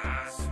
I